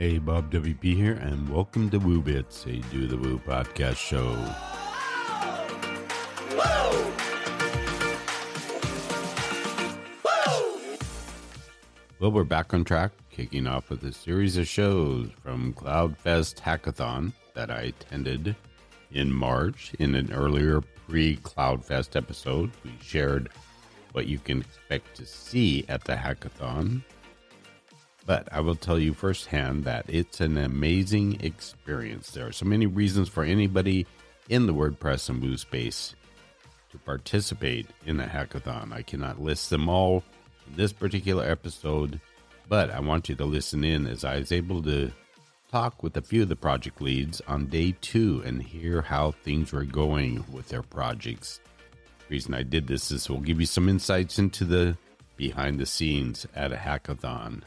Hey, Bob WP here, and welcome to Woo Bits, a Do the Woo podcast show. Well, we're back on track, kicking off with a series of shows from CloudFest Hackathon that I attended in March. In an earlier pre CloudFest episode, we shared what you can expect to see at the hackathon. But I will tell you firsthand that it's an amazing experience. There are so many reasons for anybody in the WordPress and Woo space to participate in a hackathon. I cannot list them all in this particular episode, but I want you to listen in as I was able to talk with a few of the project leads on day two and hear how things were going with their projects. The reason I did this is we'll give you some insights into the behind the scenes at a hackathon.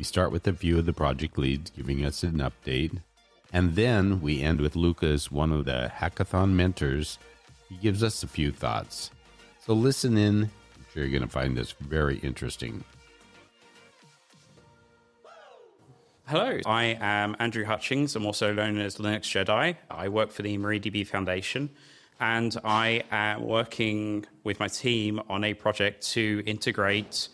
We start with a few of the project leads giving us an update, and then we end with Lucas, one of the hackathon mentors. He gives us a few thoughts. So listen in. I'm sure you're going to find this very interesting. Hello, I am Andrew Hutchings. I'm also known as Linux Jedi. I work for the MariaDB Foundation, and I am working with my team on a project to integrate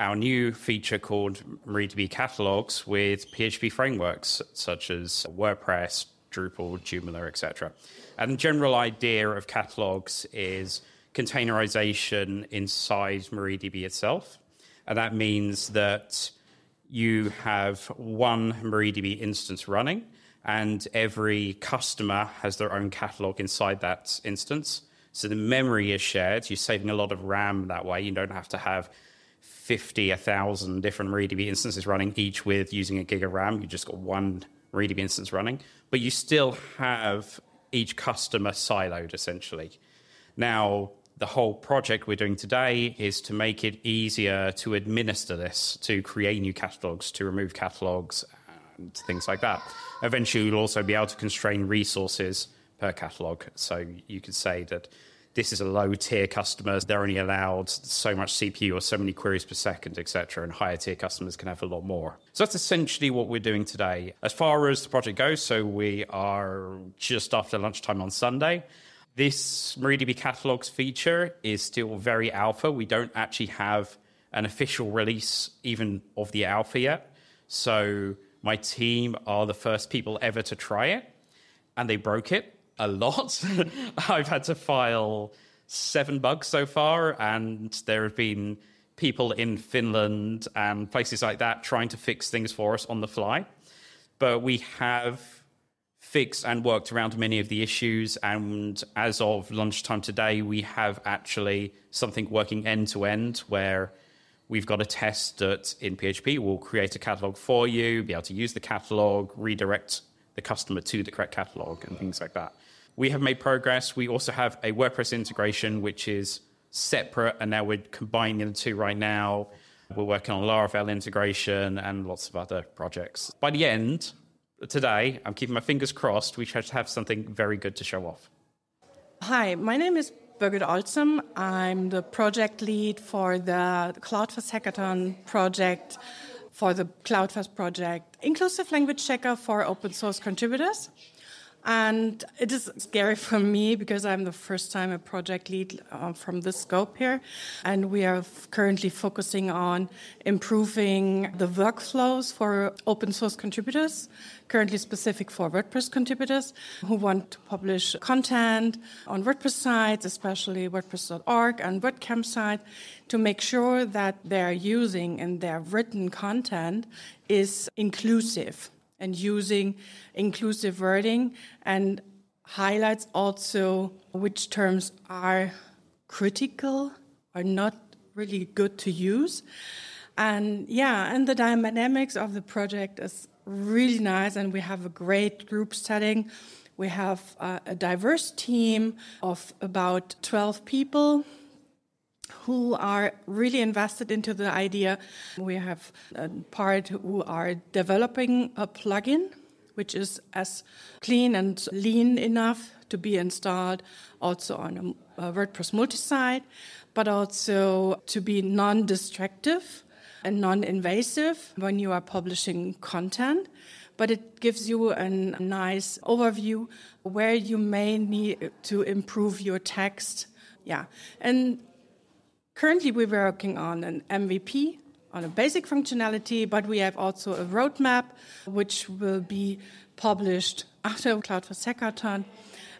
our new feature called MariaDB Catalogs with PHP frameworks such as WordPress, Drupal, Joomla, etc. And the general idea of catalogs is containerization inside MariaDB itself. And that means that you have one MariaDB instance running, and every customer has their own catalog inside that instance. So the memory is shared. You're saving a lot of RAM that way. You don't have to have 50, 1,000 different MariaDB instances running, each with using a gig of RAM. You just got one MariaDB instance running, but you still have each customer siloed essentially. Now, the whole project we're doing today is to make it easier to administer this, to create new catalogs, to remove catalogs, and things like that. Eventually, you'll also be able to constrain resources per catalog. So you could say that this is a low tier customer; they're only allowed so much CPU or so many queries per second, etc. And higher tier customers can have a lot more. So that's essentially what we're doing today. As far as the project goes, so we are just after lunchtime on Sunday. This MariaDB catalogs feature is still very alpha. We don't actually have an official release even of the alpha yet. So my team are the first people ever to try it, and they broke it a lot. I've had to file seven bugs so far, and there have been people in Finland and places like that trying to fix things for us on the fly. But we have fixed and worked around many of the issues. And as of lunchtime today, we have actually something working end to end where we've got a test that in PHP will create a catalog for you, be able to use the catalog, redirect the customer to the correct catalog, and things like that. We have made progress. We also have a WordPress integration, which is separate, and now we're combining the two right now. We're working on Laravel integration and lots of other projects. By the end, today, I'm keeping my fingers crossed, we should have something very good to show off. Hi, my name is Birgit Olzem. I'm the project lead for the CloudFest Hackathon project, for the CloudFest project, inclusive language checker for open source contributors. And it is scary for me because I'm the first time a project lead uh, from this scope here. And we are currently focusing on improving the workflows for open source contributors, currently specific for WordPress contributors who want to publish content on WordPress sites, especially WordPress.org and WordCamp site, to make sure that they're using in their written content is inclusive and using inclusive wording and highlights also which terms are critical or not really good to use. And yeah, and the dynamics of the project is really nice, and we have a great group setting. We have uh, a diverse team of about 12 people who are really invested into the idea. We have a part who are developing a plugin which is as clean and lean enough to be installed also on a, a WordPress multi-site, but also to be non-destructive and non invasive when you are publishing content, but it gives you a nice overview where you may need to improve your text. Yeah. And currently we're working on an MVP on a basic functionality, but we have also a roadmap which will be published after CloudFest Hackathon.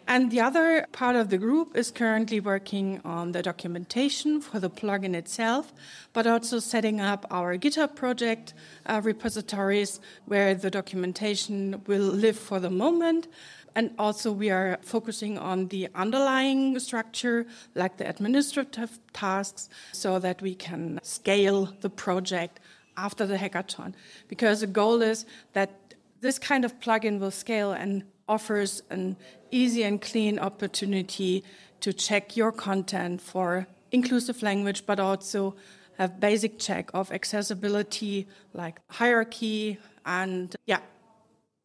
And the other part of the group is currently working on the documentation for the plugin itself, but also setting up our GitHub project uh, repositories where the documentation will live for the moment. And also, we are focusing on the underlying structure, like the administrative tasks, so that we can scale the project after the hackathon. Because the goal is that this kind of plugin will scale and offers an easy and clean opportunity to check your content for inclusive language, but also have basic check of accessibility like hierarchy and yeah,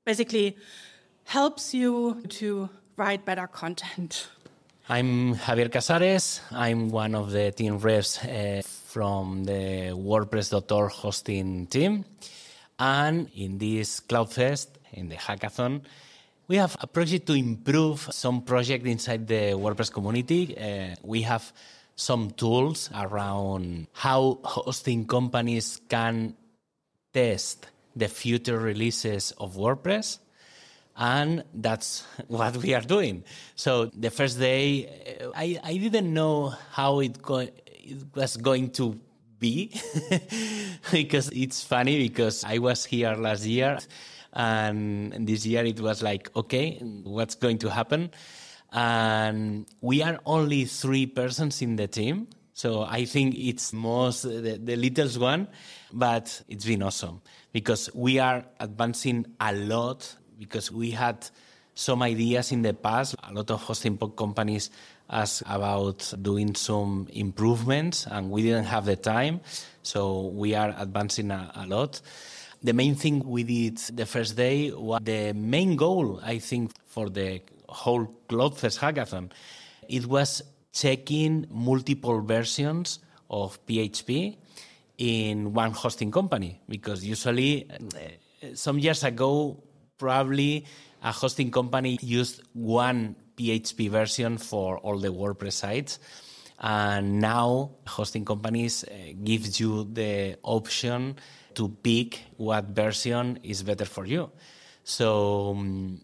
basically helps you to write better content. I'm Javier Casares. I'm one of the team reps uh, from the WordPress.org hosting team. And in this CloudFest, in the hackathon, we have a project to improve some project inside the WordPress community. Uh, we have some tools around how hosting companies can test the future releases of WordPress. And that's what we are doing. So the first day, uh, I, I didn't know how it, go- it was going to be because it's funny because I was here last year and this year it was like, okay, what's going to happen? And we are only three persons in the team. So I think it's most the, the littlest one, but it's been awesome because we are advancing a lot because we had some ideas in the past. A lot of hosting companies asked about doing some improvements and we didn't have the time. So we are advancing a, a lot. The main thing we did the first day was the main goal, I think, for the whole CloudFest hackathon. It was checking multiple versions of PHP in one hosting company because usually uh, some years ago probably a hosting company used one PHP version for all the WordPress sites and now hosting companies uh, gives you the option to pick what version is better for you. So um,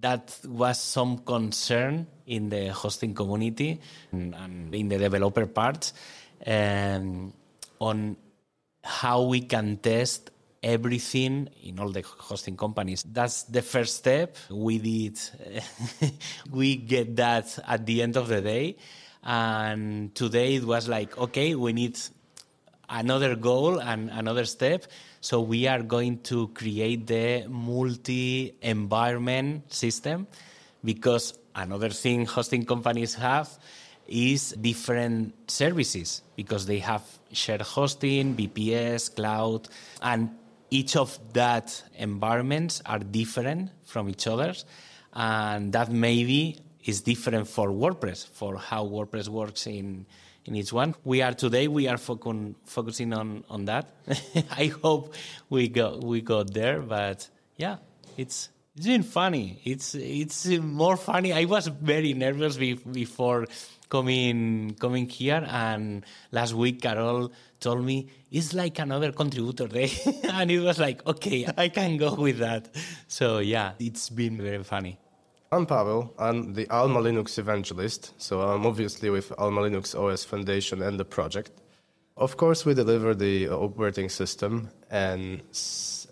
that was some concern in the hosting community and, and in the developer part um, on how we can test everything in all the hosting companies. That's the first step. We did, we get that at the end of the day. And today it was like, okay, we need another goal and another step. So we are going to create the multi environment system because another thing hosting companies have is different services because they have shared hosting, VPS, cloud, and each of that environments are different from each other's. And that maybe is different for WordPress, for how WordPress works in in each one. We are today we are focus, focusing on on that. I hope we got we got there, but yeah, it's it's been funny. It's it's more funny. I was very nervous be, before coming coming here, and last week Carol told me it's like another contributor day, eh? and it was like okay, I can go with that. So yeah, it's been very funny. I'm Pavel. I'm the Alma Linux evangelist, so I'm obviously with Alma Linux OS Foundation and the project. Of course, we deliver the uh, operating system, and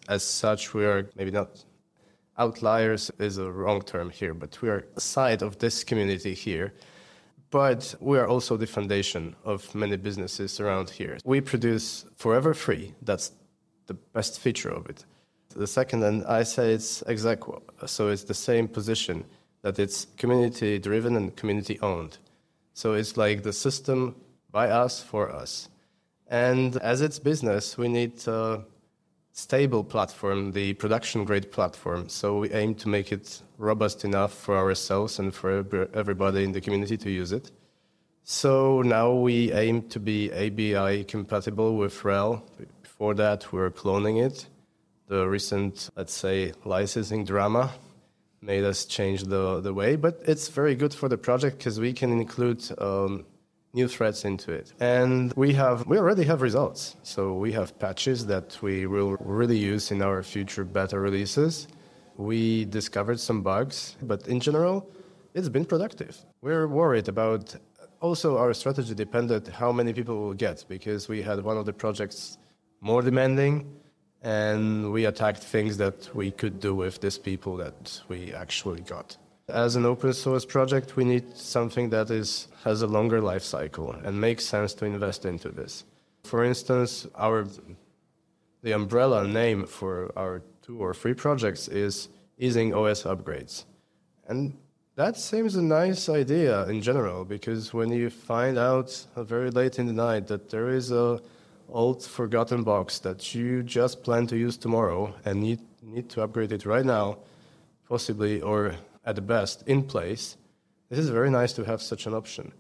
as such, we are maybe not outliers is a wrong term here, but we are side of this community here. But we are also the foundation of many businesses around here. We produce forever free. That's the best feature of it. The second, and I say it's exec, so it's the same position that it's community driven and community owned. So it's like the system by us for us. And as it's business, we need a stable platform, the production grade platform. So we aim to make it robust enough for ourselves and for everybody in the community to use it. So now we aim to be ABI compatible with RHEL. Before that, we were cloning it. The recent, let's say, licensing drama made us change the, the way, but it's very good for the project because we can include um, new threads into it. And we have we already have results. So we have patches that we will really use in our future beta releases. We discovered some bugs, but in general, it's been productive. We're worried about also our strategy depended how many people will get because we had one of the projects more demanding and we attacked things that we could do with these people that we actually got. As an open source project, we need something that is, has a longer life cycle and makes sense to invest into this. For instance, our, the umbrella name for our two or three projects is easing OS upgrades. And that seems a nice idea in general because when you find out very late in the night that there is a old forgotten box that you just plan to use tomorrow and need, need to upgrade it right now, possibly or at the best in place, this is very nice to have such an option.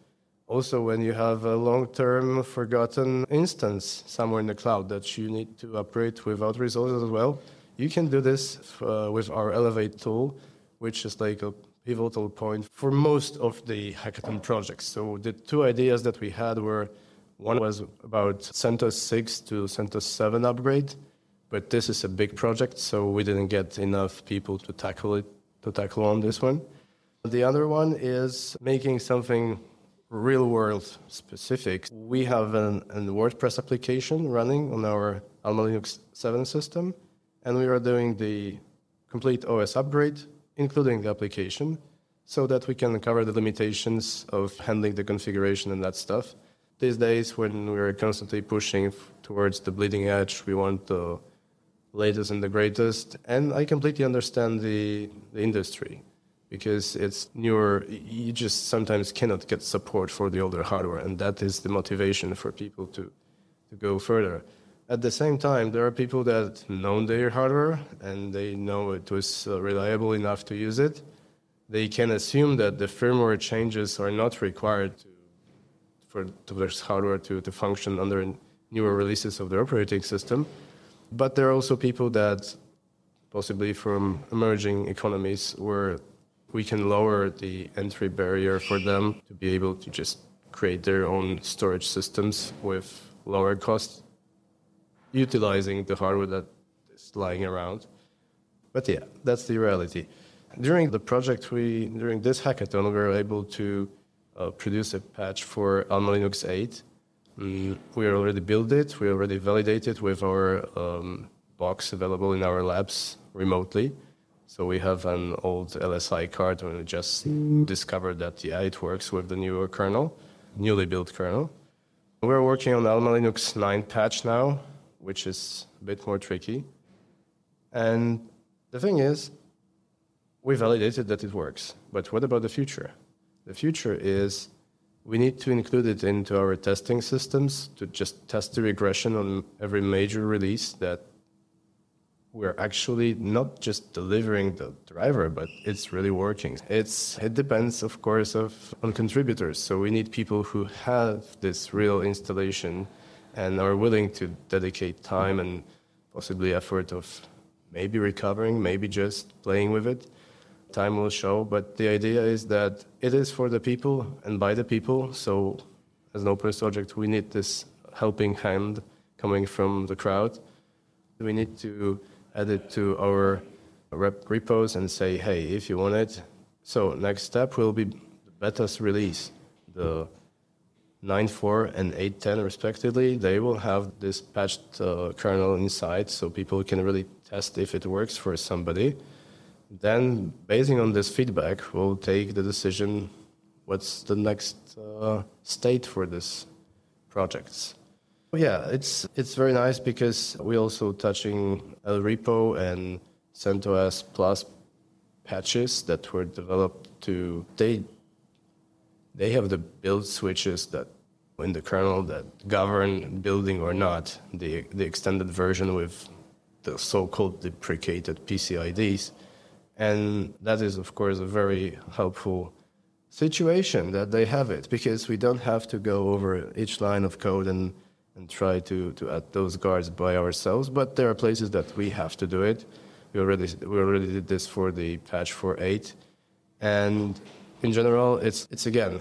Also, when you have a long term forgotten instance somewhere in the cloud that you need to upgrade without resources as well, you can do this uh, with our Elevate tool, which is like a pivotal point for most of the hackathon projects. So, the two ideas that we had were one was about CentOS 6 to CentOS 7 upgrade, but this is a big project, so we didn't get enough people to tackle it to tackle on this one. The other one is making something real world specific. We have an, an WordPress application running on our Alma Linux 7 system, and we are doing the complete OS upgrade, including the application, so that we can cover the limitations of handling the configuration and that stuff these days when we're constantly pushing towards the bleeding edge, we want the latest and the greatest. And I completely understand the, the industry because it's newer. You just sometimes cannot get support for the older hardware, and that is the motivation for people to, to go further. At the same time, there are people that know their hardware and they know it was uh, reliable enough to use it. They can assume that the firmware changes are not required to for this hardware to, to function under newer releases of the operating system. But there are also people that, possibly from emerging economies, where we can lower the entry barrier for them to be able to just create their own storage systems with lower cost, utilizing the hardware that is lying around. But yeah, that's the reality. During the project, we during this hackathon, we were able to uh, produce a patch for Alma Linux 8. Mm, we already built it. We already validated with our um, box available in our labs remotely. So we have an old LSI card, and we just discovered that yeah, it works with the newer kernel, newly built kernel. We're working on Alma Linux 9 patch now, which is a bit more tricky. And the thing is, we validated that it works. But what about the future? The future is we need to include it into our testing systems to just test the regression on every major release that we're actually not just delivering the driver, but it's really working. It's it depends, of course, of on contributors. So we need people who have this real installation and are willing to dedicate time and possibly effort of maybe recovering, maybe just playing with it time will show. But the idea is that it is for the people and by the people. So, as an open project, we need this helping hand coming from the crowd. We need to add it to our rep repos and say, hey, if you want it. So, next step will be the betas release. The 9.4 and 8.10 respectively, they will have this patched uh, kernel inside so people can really test if it works for somebody then basing on this feedback we'll take the decision what's the next uh, state for this projects yeah it's it's very nice because we're also touching ELRepo and CentOS Plus patches that were developed to they they have the build switches that in the kernel that govern building or not the the extended version with the so-called deprecated PCIDs and that is, of course, a very helpful situation that they have it because we don't have to go over each line of code and, and try to, to add those guards by ourselves. But there are places that we have to do it. We already, we already did this for the patch 4.8. And in general, it's, it's again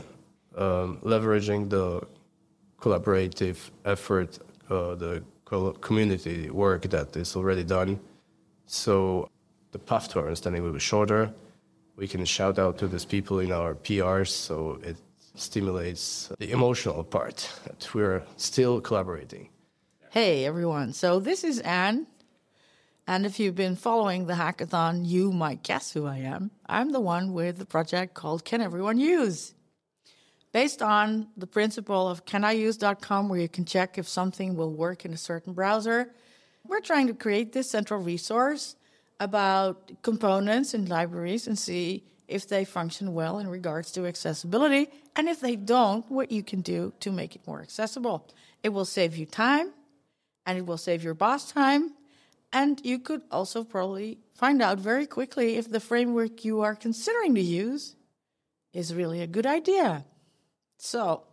um, leveraging the collaborative effort, uh, the community work that is already done. So the path to our understanding will be shorter. We can shout out to these people in our PRs, so it stimulates the emotional part that we're still collaborating. Hey everyone, so this is Anne. And if you've been following the hackathon, you might guess who I am. I'm the one with the project called Can Everyone Use? Based on the principle of caniuse.com, where you can check if something will work in a certain browser, we're trying to create this central resource about components and libraries and see if they function well in regards to accessibility, and if they don't, what you can do to make it more accessible. It will save you time, and it will save your boss time, and you could also probably find out very quickly if the framework you are considering to use is really a good idea. So,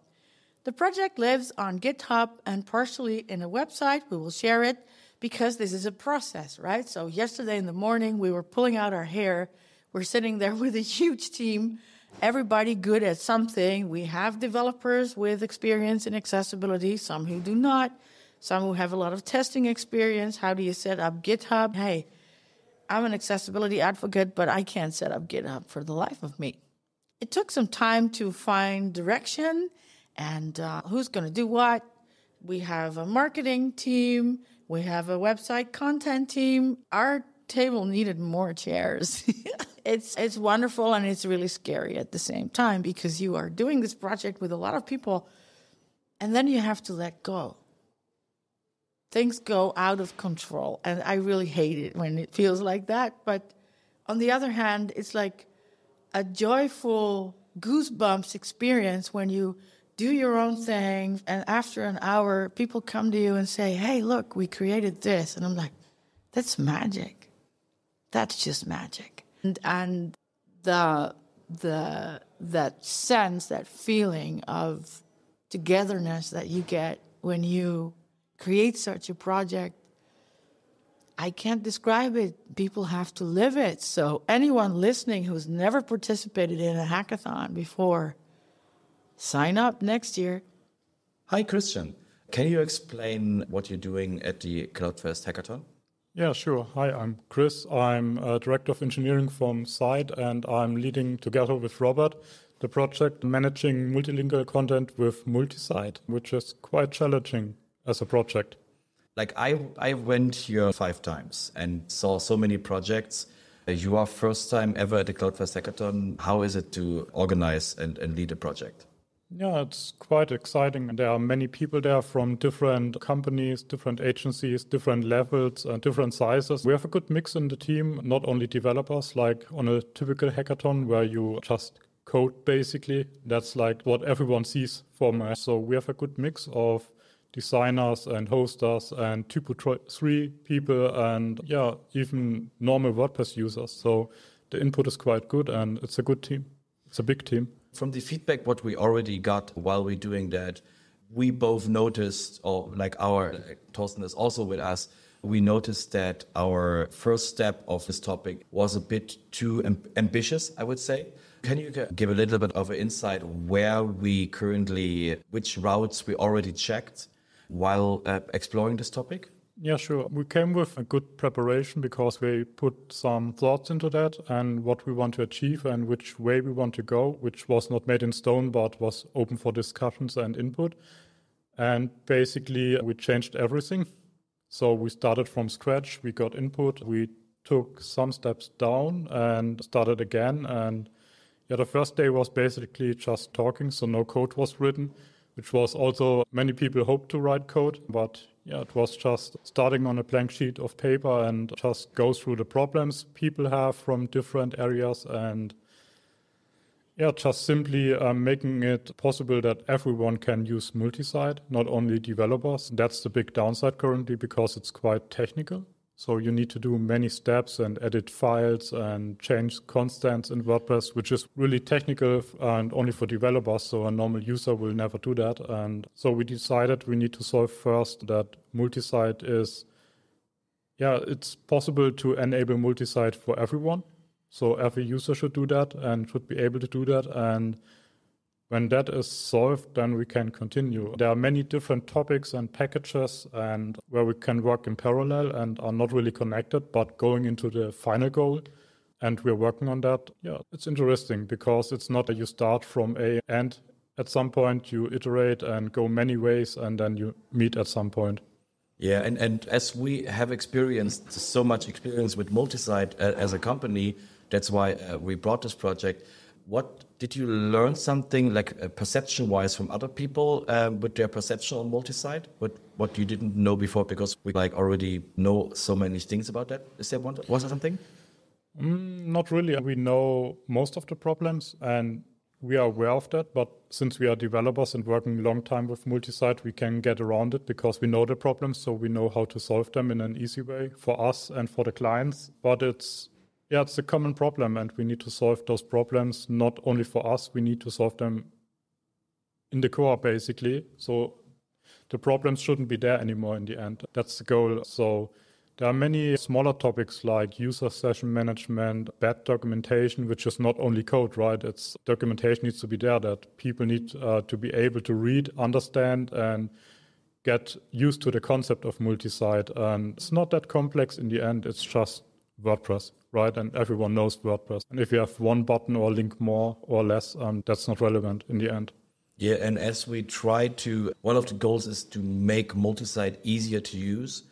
the project lives on GitHub and partially in a website. We will share it because this is a process, right? So yesterday in the morning, we were pulling out our hair. We're sitting there with a huge team, everybody good at something. We have developers with experience in accessibility, some who do not, some who have a lot of testing experience. How do you set up GitHub? Hey, I'm an accessibility advocate, but I can't set up GitHub for the life of me. It took some time to find direction and uh, who's going to do what. We have a marketing team we have a website content team. Our table needed more chairs. it's it's wonderful and it's really scary at the same time because you are doing this project with a lot of people and then you have to let go. Things go out of control and I really hate it when it feels like that, but on the other hand, it's like a joyful goosebumps experience when you do your own thing. And after an hour, people come to you and say, Hey, look, we created this. And I'm like, That's magic. That's just magic. And, and the, the, that sense, that feeling of togetherness that you get when you create such a project, I can't describe it. People have to live it. So, anyone listening who's never participated in a hackathon before, sign up next year. Hi, Christian. Can you explain what you're doing at the CloudFest Hackathon? Yeah, sure. Hi, I'm Chris. I'm a Director of Engineering from Syde, and I'm leading together with Robert the project managing multilingual content with multi-site, which is quite challenging as a project. Like I, I went here five times and saw so many projects. You are first time ever at the CloudFest Hackathon. How is it to organize and, and lead a project? Yeah, it's quite exciting. And there are many people there from different companies, different agencies, different levels, uh, different sizes. We have a good mix in the team, not only developers, like on a typical hackathon where you just code basically. That's like what everyone sees from us. So we have a good mix of designers and hosters and Typo 3 people and yeah, even normal WordPress users. So the input is quite good and it's a good team. It's a big team. From the feedback what we already got while we're doing that, we both noticed, or like our Torsten is also with us, we noticed that our first step of this topic was a bit too ambitious, I would say. Can you give a little bit of an insight where we currently, which routes we already checked while uh, exploring this topic? Yeah, sure. We came with a good preparation because we put some thoughts into that and what we want to achieve and which way we want to go, which was not made in stone but was open for discussions and input. And basically, we changed everything. So we started from scratch, we got input, we took some steps down and started again. And yeah, the first day was basically just talking, so no code was written, which was also many people hoped to write code, but yeah, it was just starting on a blank sheet of paper and just go through the problems people have from different areas and yeah, just simply um, making it possible that everyone can use multi-site, not only developers. That's the big downside currently because it's quite technical. So you need to do many steps and edit files and change constants in WordPress, which is really technical and only for developers. So a normal user will never do that. And so we decided we need to solve first that multi-site is, yeah, it's possible to enable multi-site for everyone. So every user should do that and should be able to do that. And when that is solved, then we can continue. There are many different topics and packages and where we can work in parallel and are not really connected, but going into the final goal. And we're working on that. Yeah, it's interesting because it's not that you start from A and at some point you iterate and go many ways and then you meet at some point. Yeah, and, and as we have experienced so much experience with multi-site uh, as a company, that's why uh, we brought this project what did you learn something like uh, perception wise from other people um, with their perception on multi-site? What what you didn't know before because we like already know so many things about that? Is there one was there something? Mm, not really. We know most of the problems and we are aware of that but since we are developers and working long time with multi-site we can get around it because we know the problems so we know how to solve them in an easy way for us and for the clients. But it's yeah, it's a common problem, and we need to solve those problems not only for us, we need to solve them in the core, basically. So the problems shouldn't be there anymore in the end. That's the goal. So there are many smaller topics like user session management, bad documentation, which is not only code, right? It's documentation needs to be there that people need uh, to be able to read, understand, and get used to the concept of multi-site. And it's not that complex in the end. It's just WordPress right? And everyone knows WordPress. And if you have one button or link more or less, um, that's not relevant in the end. Yeah, and as we try to, one of the goals is to make multi-site easier to use.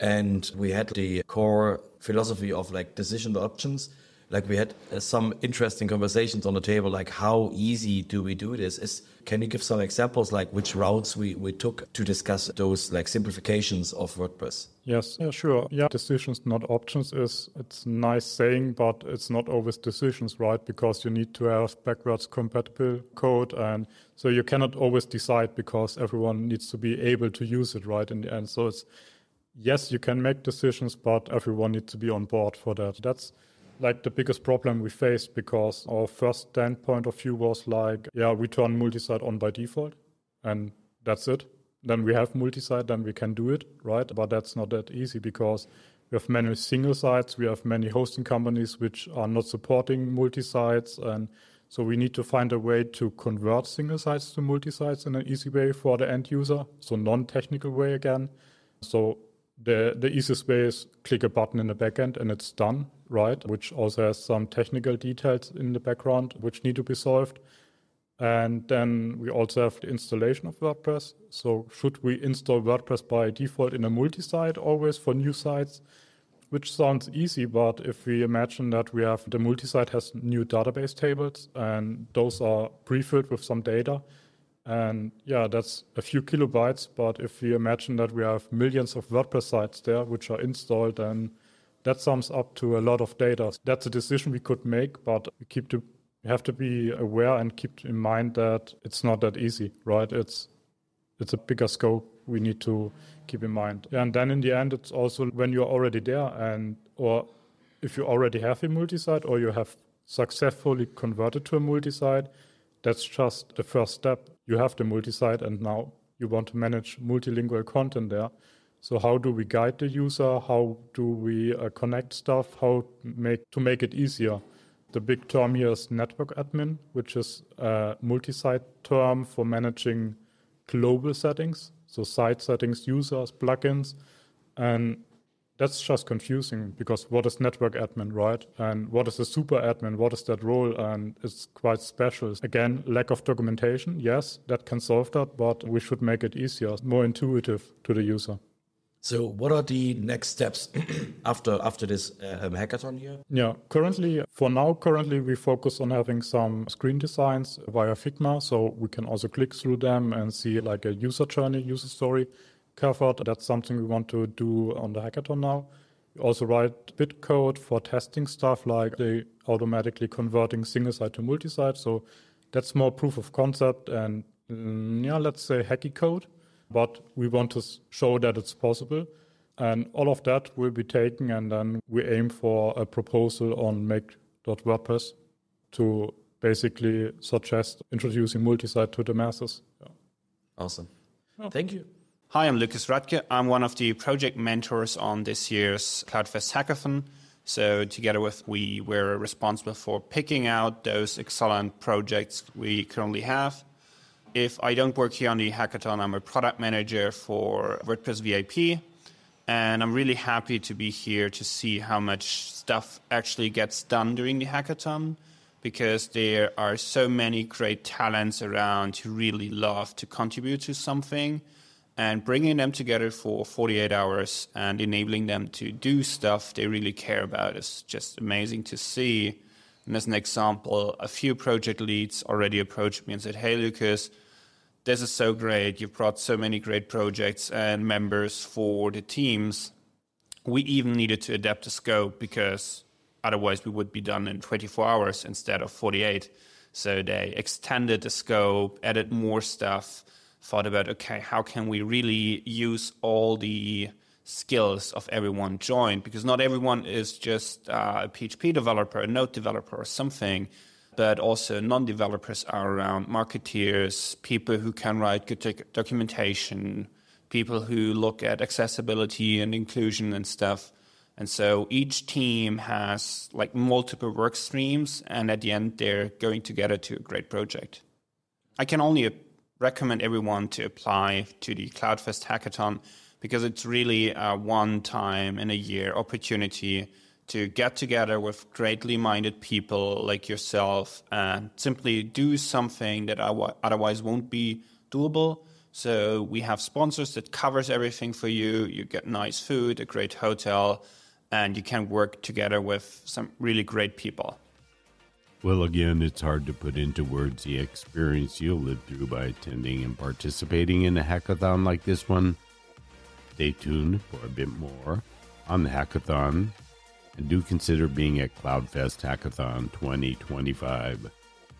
And we had the core philosophy of like decision options like we had uh, some interesting conversations on the table like how easy do we do this? Is can you give some examples like which routes we, we took to discuss those like simplifications of wordpress? Yes. Yeah sure. Yeah decisions not options is it's nice saying but it's not always decisions right? Because you need to have backwards compatible code and so you cannot always decide because everyone needs to be able to use it right in the end. So it's yes you can make decisions but everyone needs to be on board for that. That's like the biggest problem we faced because our first standpoint of view was like, yeah, we turn multi-site on by default and that's it. Then we have multi-site, then we can do it, right? But that's not that easy because we have many single sites, we have many hosting companies which are not supporting multi-sites and so we need to find a way to convert single sites to multi-sites in an easy way for the end user, so non-technical way again. So the the easiest way is click a button in the backend and it's done right? Which also has some technical details in the background which need to be solved. And then we also have the installation of WordPress. So should we install WordPress by default in a multi-site always for new sites? Which sounds easy, but if we imagine that we have the multi-site has new database tables and those are pre-filled with some data, and yeah, that's a few kilobytes. But if we imagine that we have millions of WordPress sites there which are installed, then that sums up to a lot of data. That's a decision we could make, but we keep to we have to be aware and keep in mind that it's not that easy, right? It's it's a bigger scope we need to keep in mind. And then in the end, it's also when you're already there, and or if you already have a multi-site or you have successfully converted to a multi-site, that's just the first step. You have the multi-site, and now you want to manage multilingual content there. So how do we guide the user? How do we uh, connect stuff? How make to make it easier? The big term here is network admin, which is a multi-site term for managing global settings, so site settings, users, plugins, and that's just confusing because what is network admin, right? And what is a super admin? What is that role? And it's quite special. Again, lack of documentation. Yes, that can solve that, but we should make it easier, more intuitive to the user. So, what are the next steps after after this uh, um, hackathon here? Yeah, currently, for now, currently we focus on having some screen designs via Figma, so we can also click through them and see like a user journey, user story covered. That's something we want to do on the hackathon now. We also write bit code for testing stuff like they automatically converting single site to multi site. So that's more proof of concept and mm, yeah, let's say hacky code but we want to show that it's possible. And all of that will be taken, and then we aim for a proposal on make.wordpress to basically suggest introducing multi-site to the masses. Yeah. Awesome. Thank you. Hi, I'm Lucas Radke. I'm one of the project mentors on this year's CloudFest Hackathon. So together with we were responsible for picking out those excellent projects we currently have. If I don't work here on the hackathon, I'm a product manager for WordPress VIP. And I'm really happy to be here to see how much stuff actually gets done during the hackathon because there are so many great talents around who really love to contribute to something and bringing them together for 48 hours and enabling them to do stuff they really care about is just amazing to see. And as an example, a few project leads already approached me and said, Hey, Lucas, this is so great. You've brought so many great projects and members for the teams. We even needed to adapt the scope because otherwise we would be done in 24 hours instead of 48. So they extended the scope, added more stuff thought about okay, how can we really use all the skills of everyone joined? Because not everyone is just uh, a PHP developer, a Node developer, or something. But also, non developers are around, marketeers, people who can write good documentation, people who look at accessibility and inclusion and stuff. And so each team has like multiple work streams, and at the end, they're going together to a great project. I can only recommend everyone to apply to the CloudFest Hackathon because it's really a one time in a year opportunity to get together with greatly minded people like yourself and simply do something that otherwise won't be doable. So we have sponsors that covers everything for you. You get nice food, a great hotel, and you can work together with some really great people. Well, again, it's hard to put into words the experience you'll live through by attending and participating in a hackathon like this one. Stay tuned for a bit more on the hackathon and do consider being at CloudFest Hackathon 2025.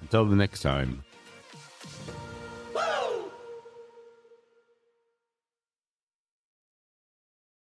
Until the next time.